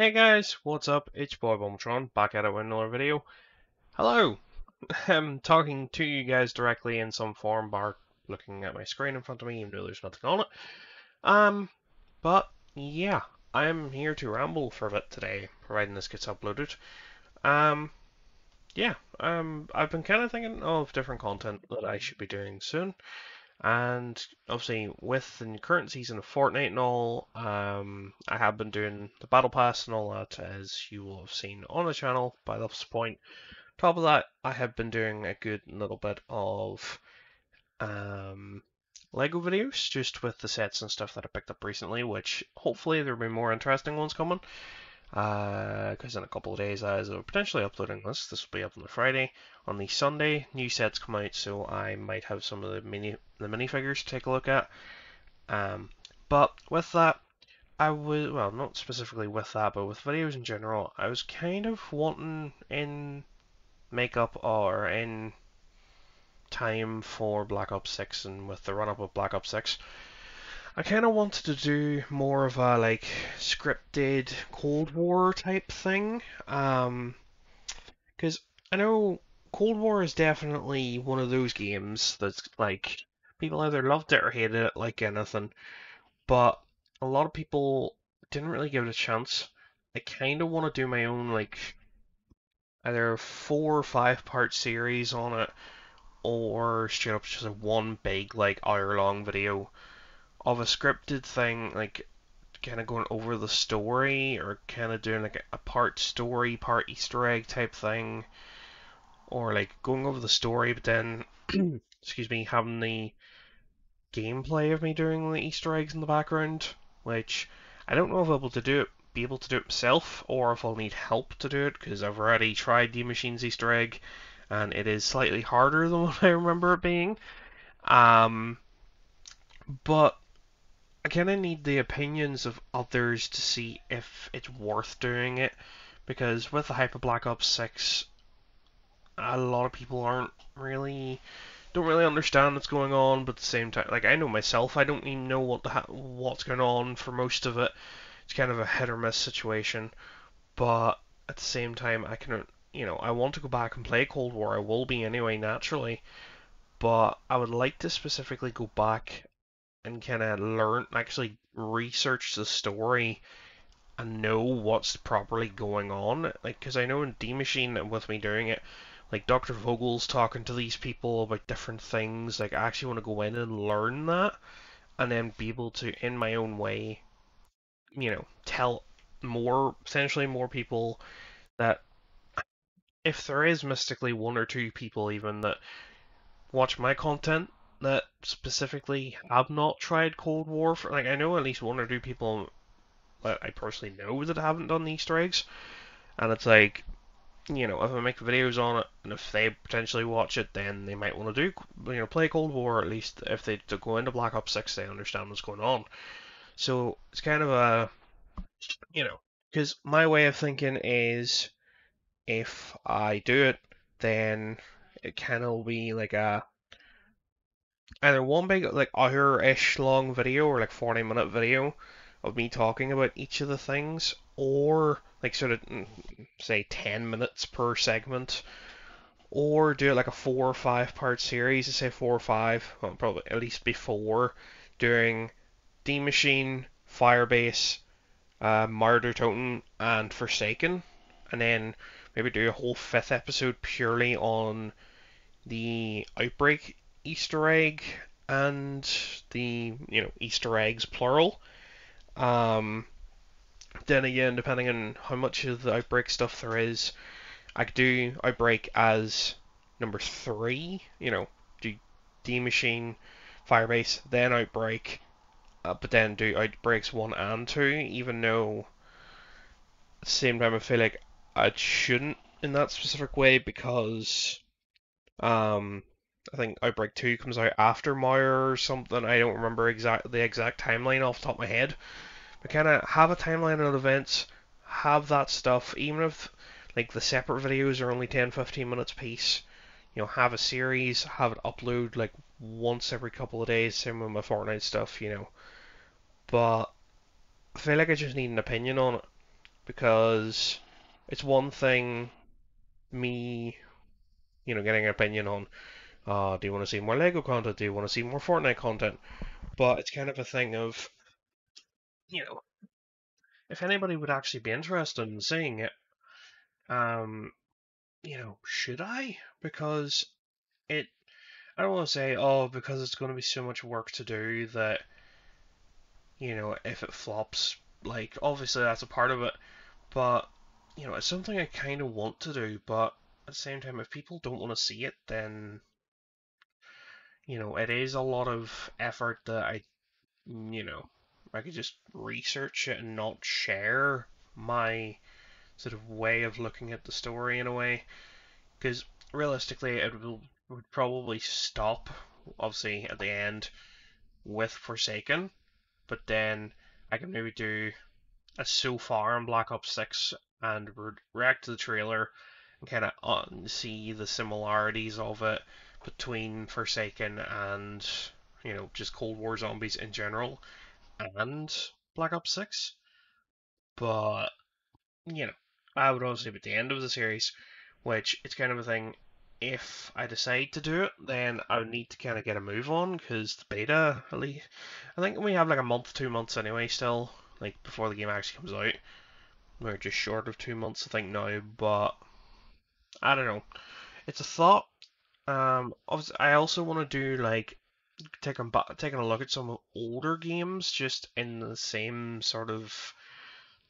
Hey guys, what's up? It's Boy BumbleTron back at it with another video. Hello! I'm talking to you guys directly in some form bar looking at my screen in front of me even though there's nothing on it. Um, but yeah, I'm here to ramble for a bit today, providing this gets uploaded. Um, yeah, um, I've been kind of thinking of different content that I should be doing soon. And obviously, with the current season of Fortnite and all, um, I have been doing the Battle Pass and all that, as you will have seen on the channel by this point. Top of that, I have been doing a good little bit of um, Lego videos, just with the sets and stuff that I picked up recently, which hopefully there'll be more interesting ones coming because uh, in a couple of days, as of potentially uploading this, this will be up on the Friday. On the Sunday, new sets come out, so I might have some of the mini the minifigures to take a look at. Um, but with that, I was well, not specifically with that, but with videos in general, I was kind of wanting in makeup or in time for Black Ops 6 and with the run up of Black Ops 6 I kind of wanted to do more of a like scripted Cold War type thing. Um, because I know Cold War is definitely one of those games that's like people either loved it or hated it like anything, but a lot of people didn't really give it a chance. I kind of want to do my own like either four or five part series on it, or straight up just a one big like hour long video of a scripted thing, like kind of going over the story or kind of doing like a part story, part Easter egg type thing, or like going over the story, but then, excuse me, having the gameplay of me doing the Easter eggs in the background, which I don't know if I'll be able to do it, be able to do it myself, or if I'll need help to do it, because I've already tried the Machine's Easter egg, and it is slightly harder than what I remember it being. Um, but I kind of need the opinions of others to see if it's worth doing it, because with the hype of Black Ops 6, a lot of people aren't really don't really understand what's going on, but at the same time, like I know myself, I don't even know what the what's going on for most of it. It's kind of a hit or miss situation, but at the same time, I can, you know, I want to go back and play Cold War. I will be anyway, naturally, but I would like to specifically go back and kind of learn, actually research the story and know what's properly going on. Like, because I know in Die Maschine, with me doing it, like Dr. Vogel's talking to these people about different things. Like, I actually want to go in and learn that, and then be able to, in my own way, you know, tell more, essentially more people that if there is mystically one or two people even that watch my content that specifically have not tried Cold War. For, like I know at least one or two people that I personally know that haven't done the Easter eggs, and it's like, you know, if I make videos on it, and if they potentially watch it, then they might want to do, you know, play Cold War. At least if they to go into Black Ops Six, they understand what's going on. So it's kind of a, you know, because my way of thinking is, if I do it, then it kind of be like a either one big like hour-ish long video or like 40 minute video of me talking about each of the things or like sort of mm, say 10 minutes per segment or do it like a four or five part series. Say four or five well, probably at least before doing Die Maschine, Firebase, uh, Mauer der Toten, and Forsaken, and then maybe do a whole fifth episode purely on the Outbreak Easter egg and the you know Easter eggs plural. Um, then again, depending on how much of the outbreak stuff there is, I could do outbreak as number three. You know, do Die Maschine, Firebase, then outbreak, uh, but then do outbreaks one and two. Even though at the same time I feel like I shouldn't in that specific way because um I think Outbreak 2 comes out after Mauer or something. I don't remember exact the exact timeline off the top of my head. But kind of have a timeline of events, have that stuff, even if like the separate videos are only 10 15 minutes piece. You know, have a series, have it upload like once every couple of days, same with my Fortnite stuff, you know. But I feel like I just need an opinion on it because it's one thing me, you know, getting an opinion on, uh, do you want to see more Lego content? Do you want to see more Fortnite content? But it's kind of a thing of, you know, if anybody would actually be interested in seeing it, um, you know, should I? Because it, I don't want to say, oh, because it's going to be so much work to do that, you know, if it flops, like, obviously that's a part of it, but, you know, it's something I kind of want to do, but at the same time, if people don't want to see it, then, you know, it is a lot of effort that I, you know, I could just research it and not share my sort of way of looking at the story in a way. Because realistically, it will, would probably stop, obviously, at the end with Forsaken, but then I can maybe do a so far on Black Ops 6 and react to the trailer and kind of uh, see the similarities of it between Forsaken and, you know, just Cold War zombies in general and Black Ops 6. But, you know, I would also be at the end of the series, which it's kind of a thing. If I decide to do it, then I would need to kind of get a move on because the beta, at least, I think we have like a month, two months anyway, still, like before the game actually comes out. We're just short of two months, I think now, but I don't know. It's a thought. Um, I also want to do like taking taking a look at some older games just in the same sort of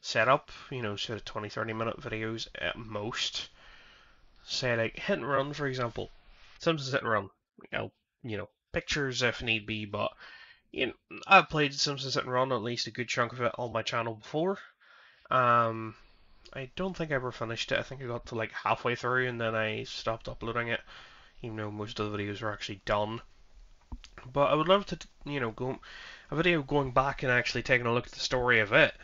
setup, you know, sort of 20 30 minute videos at most. Say like hit and run for example. Simpsons hit and run. You know, you know, pictures if need be, but you know, I've played Simpsons hit and run at least a good chunk of it on my channel before. Um I don't think I ever finished it. I think I got to like halfway through and then I stopped uploading it, even though most of the videos were actually done. But I would love to, you know, go a video going back and actually taking a look at the story of it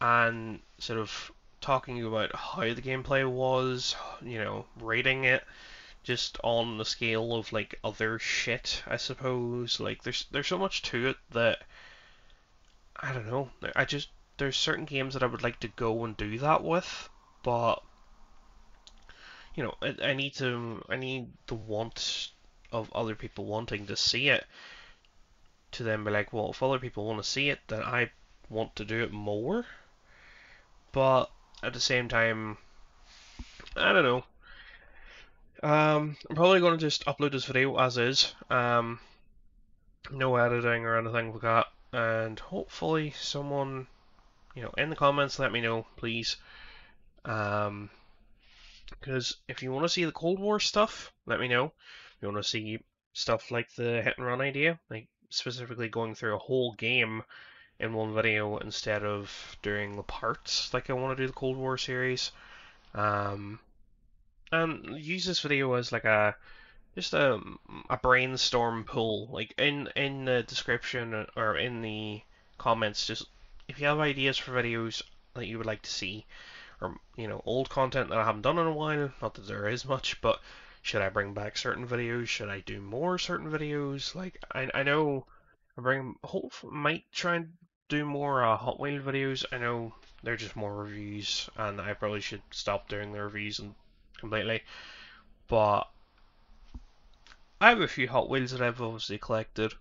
and sort of talking about how the gameplay was, you know, rating it just on the scale of like other shit, I suppose. Like there's there's so much to it that I don't know. I just there's certain games that I would like to go and do that with, but you know, I, I need to I need the want of other people wanting to see it to then be like, well, if other people want to see it, then I want to do it more. But at the same time, I don't know. Um, I'm probably going to just upload this video as is. Um, no editing or anything like that. And hopefully someone, you know, in the comments let me know, please. Um, because if you want to see the Cold War stuff, let me know. If you want to see stuff like the hit and run idea, like specifically going through a whole game in one video instead of doing the parts like I want to do the Cold War series. Um, and use this video as like a just a, a brainstorm pool. Like in in the description or in the comments, just if you have ideas for videos that you would like to see, or you know old content that I haven't done in a while. Not that there is much, but should I bring back certain videos? Should I do more certain videos? Like I I know I bring hope might try and do more uh, Hot Wheel videos. I know they're just more reviews, and I probably should stop doing the reviews and completely. But I have a few Hot Wheels that I've obviously collected,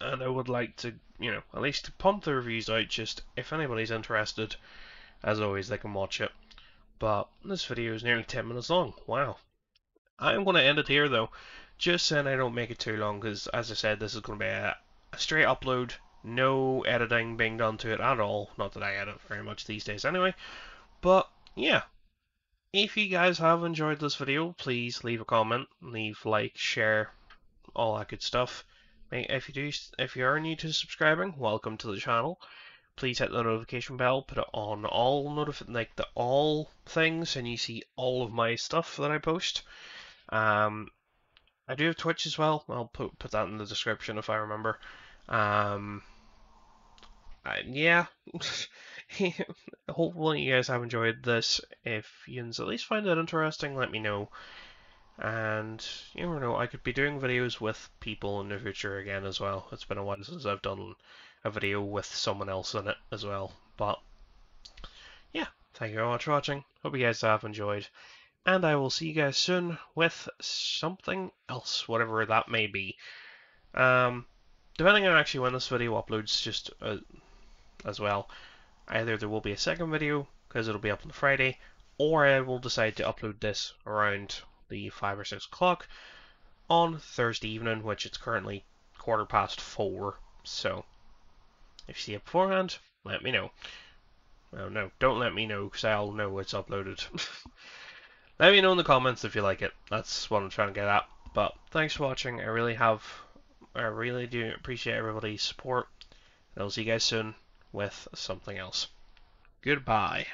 and I would like to, you know, at least pump the reviews out. Just if anybody's interested, as always, they can watch it. But this video is nearly 10 minutes long. Wow. I'm going to end it here though, just saying I don't make it too long, because as I said, this is going to be a, a straight upload no editing being done to it at all. Not that I edit very much these days anyway. But yeah. If you guys have enjoyed this video, please leave a comment, leave like, share, all that good stuff. If you do, if you are new to subscribing, welcome to the channel. Please hit the notification bell, put it on all notif like the all things, and you see all of my stuff that I post. Um, I do have Twitch as well. I'll put put that in the description if I remember. Um, yeah. Hopefully you guys have enjoyed this. If you at least find it interesting, let me know. And you never know, I could be doing videos with people in the future again as well. It's been a while since I've done a video with someone else in it as well. But yeah, thank you very much for watching. Hope you guys have enjoyed. And I will see you guys soon with something else, whatever that may be. Um, depending on actually when this video uploads, just uh, as well, either there will be a second video because it'll be up on Friday, or I will decide to upload this around the 5 or 6 o'clock on Thursday evening, which it's currently quarter past 4. So, if you see it beforehand, let me know. No, don't let me know because I'll know it's uploaded. let me know in the comments if you like it. That's what I'm trying to get at. But thanks for watching. I really have, I really do appreciate everybody's support. And I'll see you guys soon with something else. Goodbye.